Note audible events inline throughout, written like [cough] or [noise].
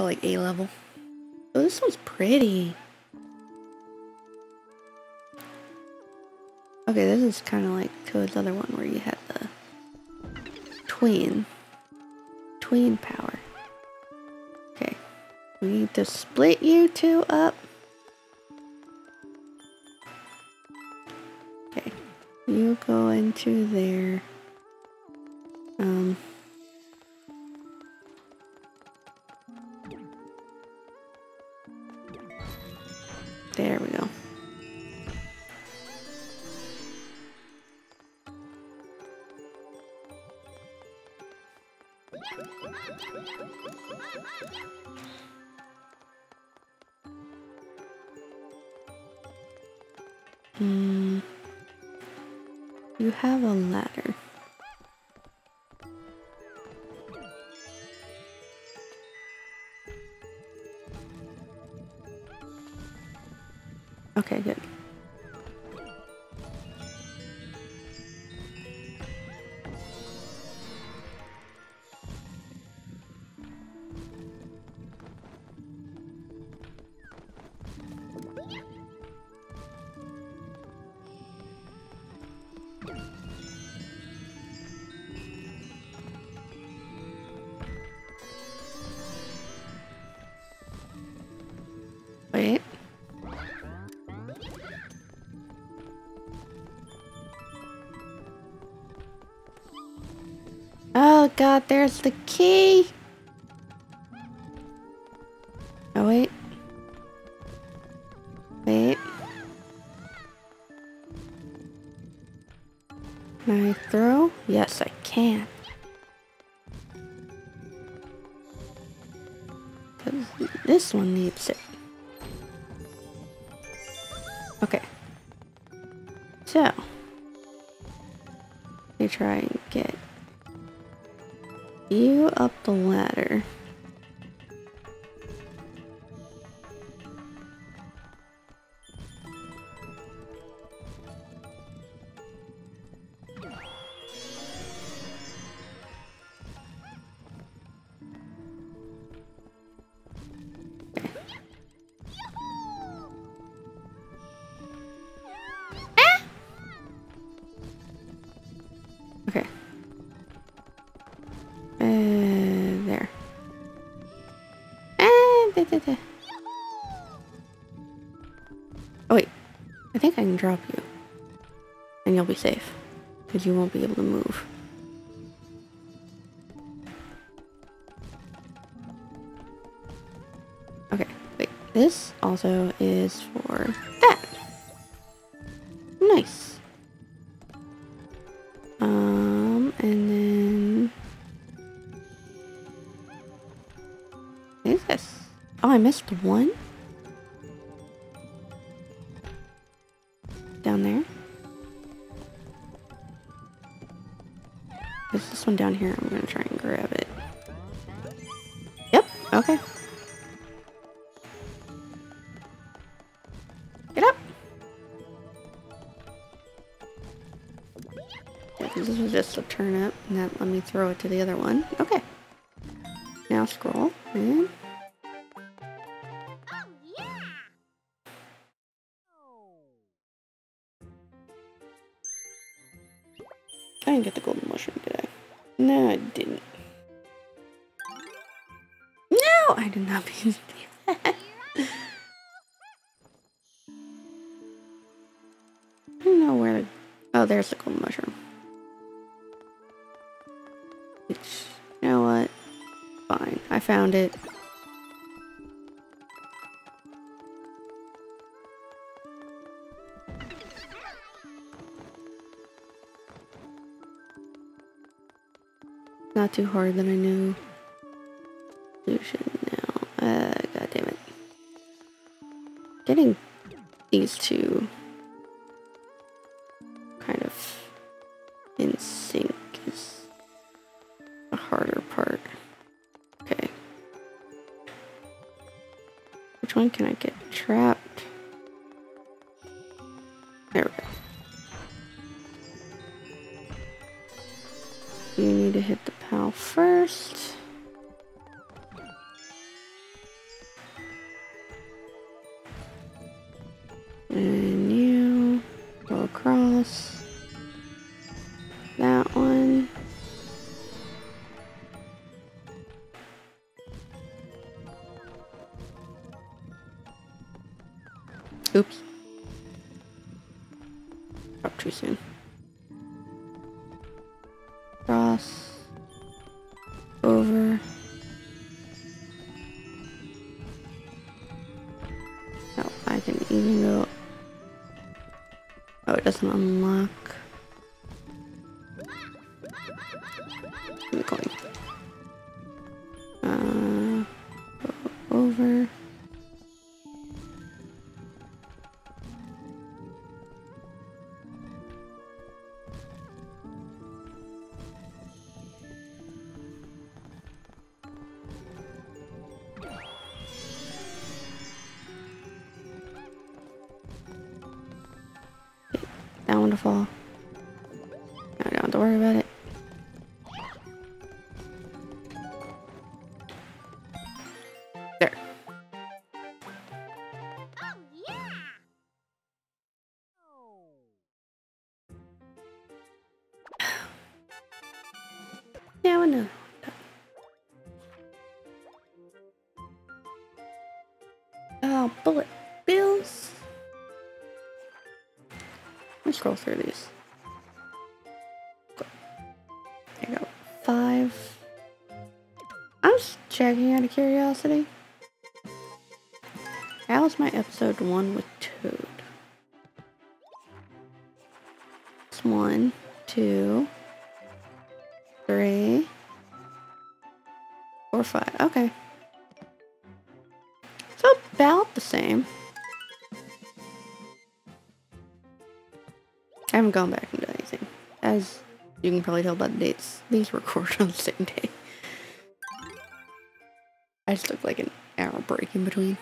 but like A level. Oh, this one's pretty. Okay, this is kind of like Toad's other one where you had the twin. Twin power. Okay. We need to split you two up. Okay. You go into there. Hmm. You have a ladder. Okay, good. God, there's the key! Oh wait, I think I can drop you. And you'll be safe. Because you won't be able to move. Okay, wait. This also is for that. Missed one? Down there? There's this one down here. I'm gonna try and grab it. Yep, okay. Get up! Yeah, this was just a turnip, and that let me throw it to the other one. Okay. Now scroll, and... I didn't get the golden mushroom, did I? No, I didn't. No! I did not [laughs] mean to do that. I don't know where the... Oh, there's the golden mushroom. Which, you know what? Fine. I found it. Too hard that I knew. Solution now. Uh, god damn it. Getting these two kind of in sync is the harder part. Okay. Which one can I get trapped? first. And you go across that one. Oops. Up too soon. Cross. Over. Oh, I can even go. Oh, it doesn't unlock. Scroll through these. There you go. Five. I was checking out of curiosity. How's my episode one with Toad? It's one, two, three, four, five. Okay. So about the same. Haven't gone back and done anything. As you can probably tell by the dates, these were recorded [laughs] on the same day. I just took like an hour break in between.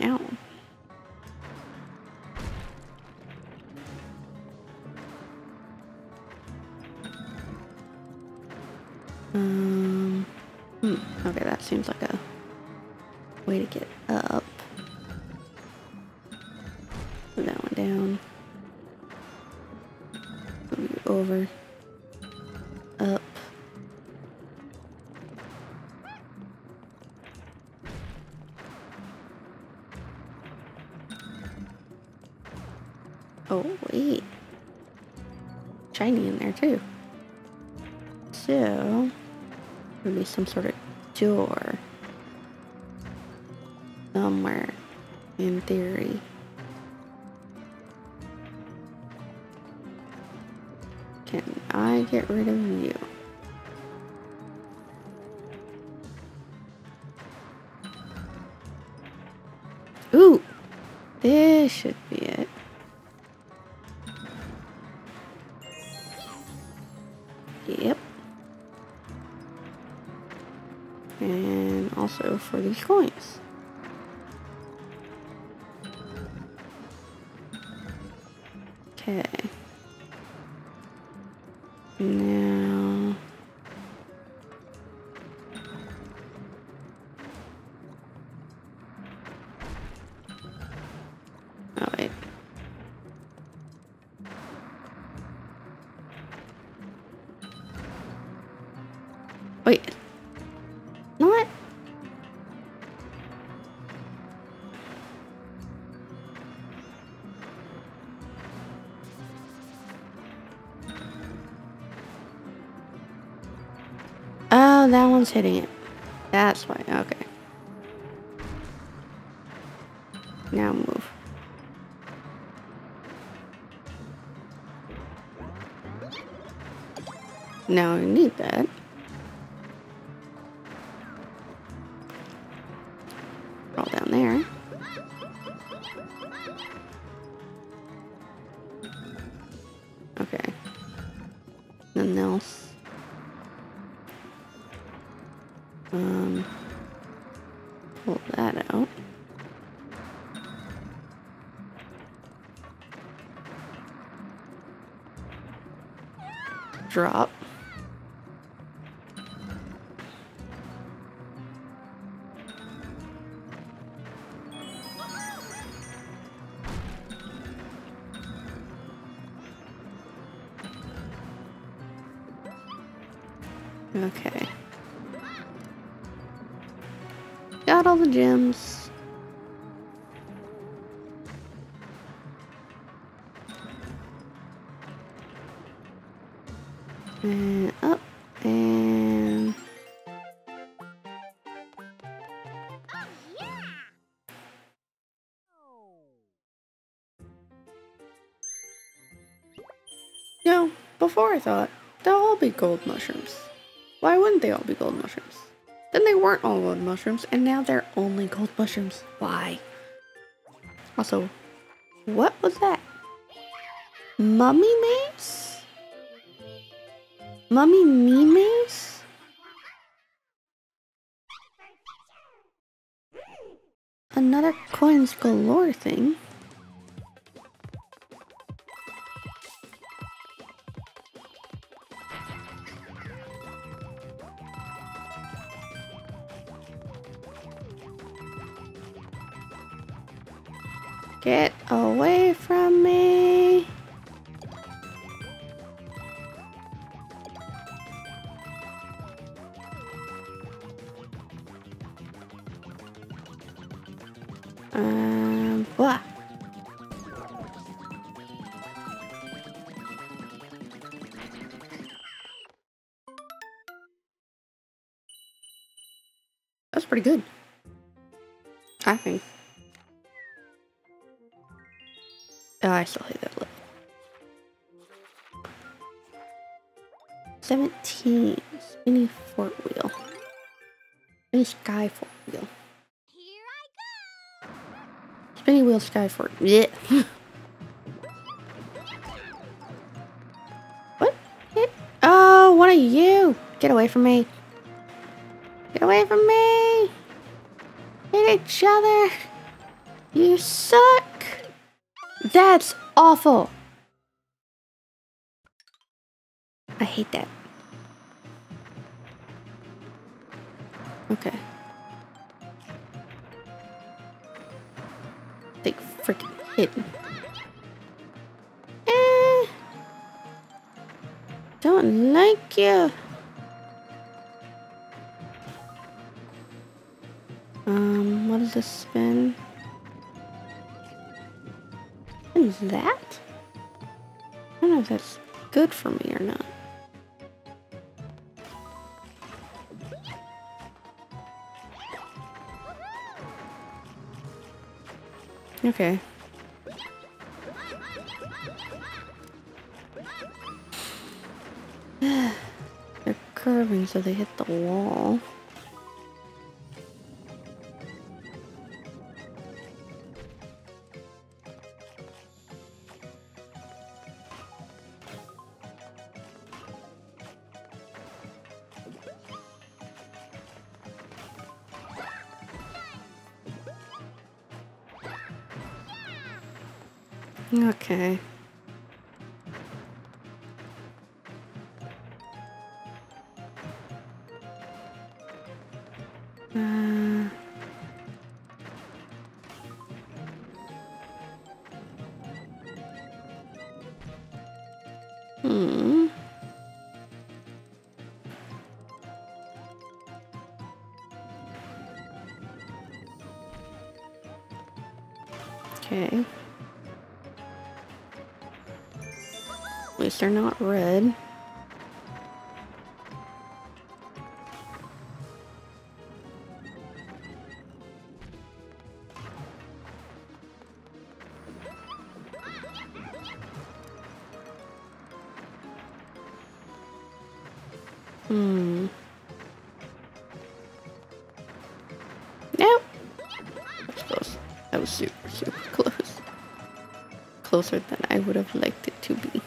Now. Shiny in there, too. So, there'll some sort of door. Somewhere. In theory. Can I get rid of you? Ooh! This should be it. For these coins. Okay. that one's hitting it. That's why, okay. Now move. Now I need that. Roll down there. Okay. Nothing else. Um, pull that out. Drop. Got all the gems. And up and No, before I thought they'll all be gold mushrooms. Why wouldn't they all be gold mushrooms? Then they weren't all gold mushrooms, and now they're only gold mushrooms. Why? Also, what was that? Mummy maze? Mummy me? Another coins galore thing. Pretty good. I think. Oh, I still hate that level. 17. Spinny fort wheel. Spinny sky fort wheel. Spinny wheel sky fort. Yeah. what? Oh, one of you. Get away from me. Get away from me. Each other. You suck. That's awful. I hate that. Okay. They freaking hit. Eh. Don't like you. Does this spin? Is that? I don't know if that's good for me or not. Okay. [sighs] They're curving so they hit the wall. Okay. Least they're not red. Hmm. Nope. Close. That was super, super close. Closer than I would have liked it to be.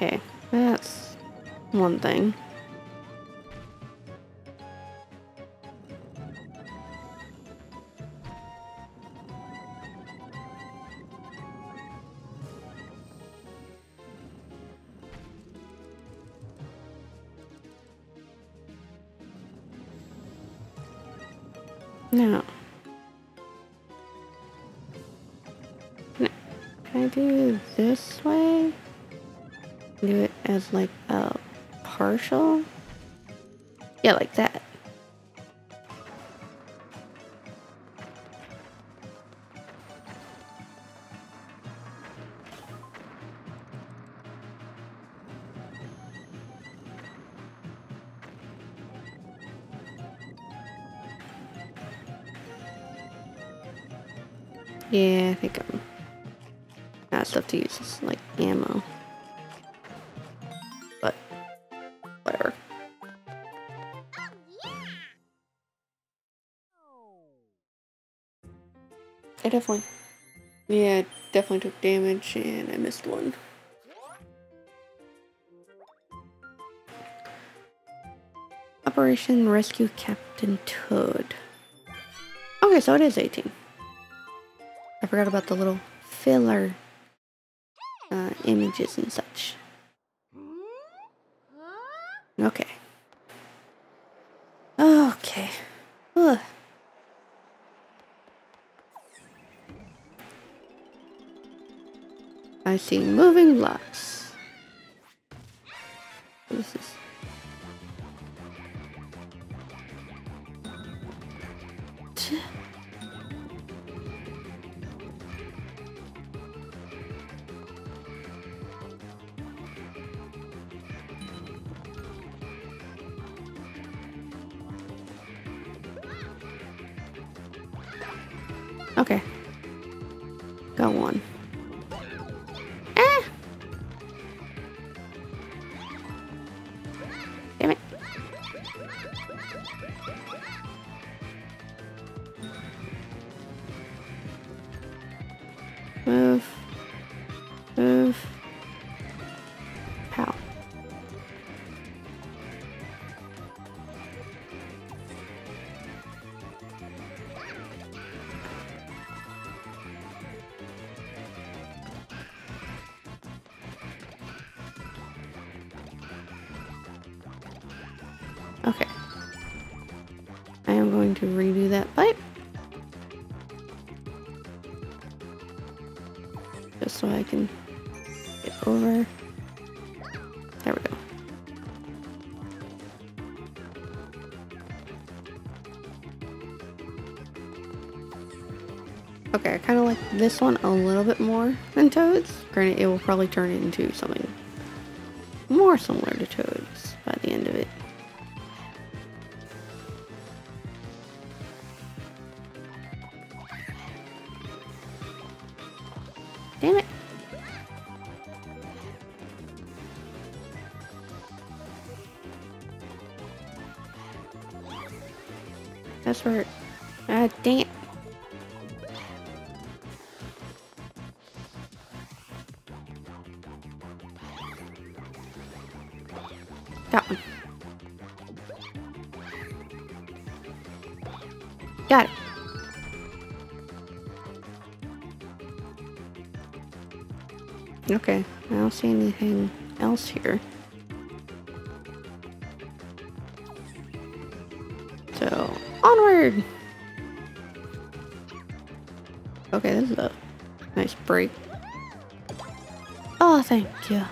Okay, that's one thing. Do it as like a partial? Yeah, like that. Yeah, I think I'm got stuff to use as like ammo. Definitely took damage and I missed one. Operation Rescue Captain Toad. Okay, so it is 18. I forgot about the little filler uh, images and such. moving blocks. Okay. Go on. I am going to redo that pipe. Just so I can get over. There we go. Okay, I kind of like this one a little bit more than Toad's. Granted, it will probably turn into something more similar to Toad's That's where. Ah, dang it. Got one. Got it. Okay, I don't see anything else here. Okay, this is a nice break. Oh, thank you.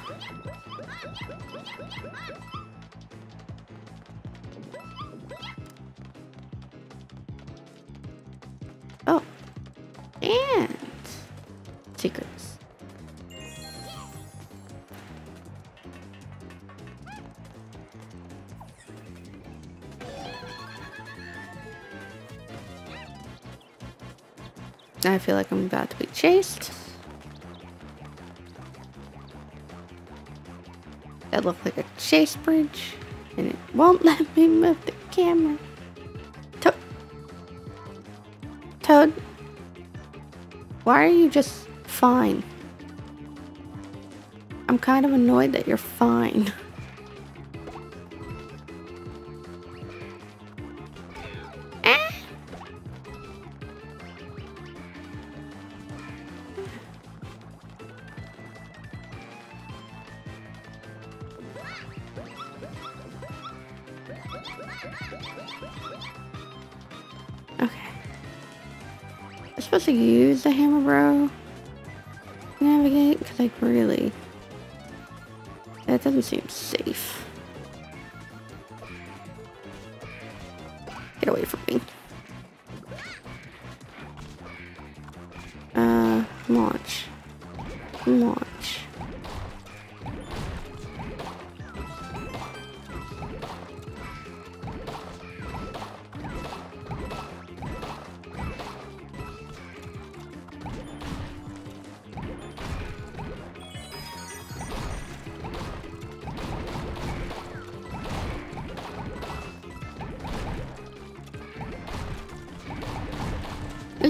Oh, and secrets. I feel like I'm about to be chased. That looked like a chase bridge, and it won't [laughs] let me move the camera. Toad. Toad. Why are you just fine? I'm kind of annoyed that you're fine. [laughs] Okay. I'm supposed to use the hammer bro navigate because like really that doesn't seem safe.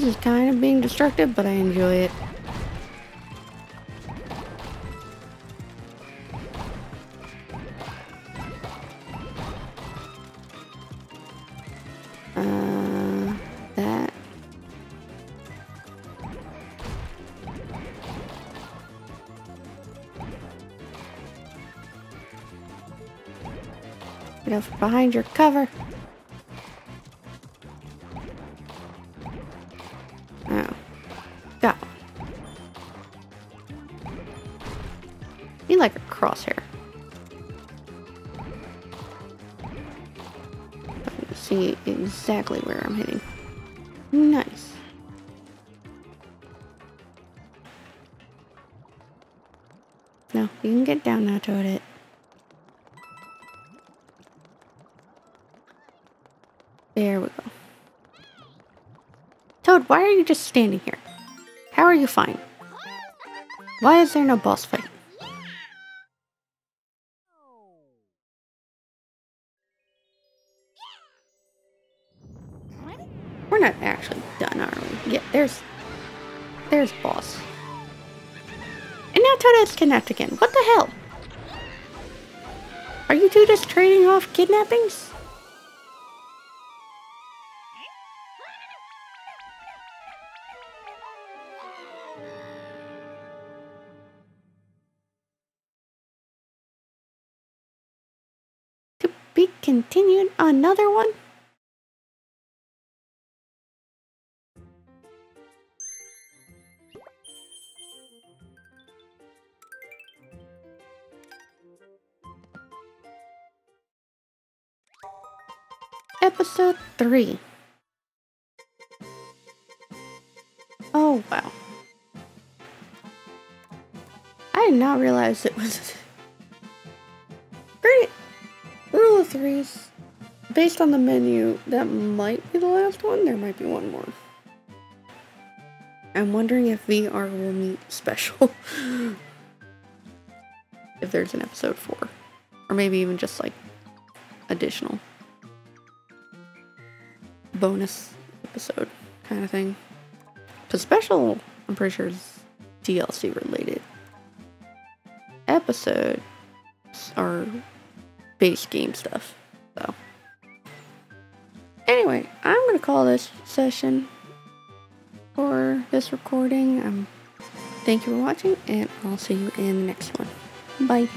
Is kind of being destructive, but I enjoy it. Uh, that. Get from behind your cover. Like a crosshair. See exactly where I'm hitting. Nice. No, you can get down now, Toadette. There we go. Toad, why are you just standing here? How are you fine? Why is there no boss fight? Kidnapped again. What the hell? Are you two just trading off kidnappings? To be continued another one? Episode 3. Oh, wow. I did not realize it was. Great! Rule of threes. Based on the menu, that might be the last one. There might be one more. I'm wondering if VR will meet special. [laughs] if there's an episode 4. Or maybe even just like additional bonus episode kind of thing. Because special, I'm pretty sure is DLC related. Episodes are base game stuff. So, anyway, I'm gonna call this session for this recording. Um, thank you for watching, and I'll see you in the next one. Bye.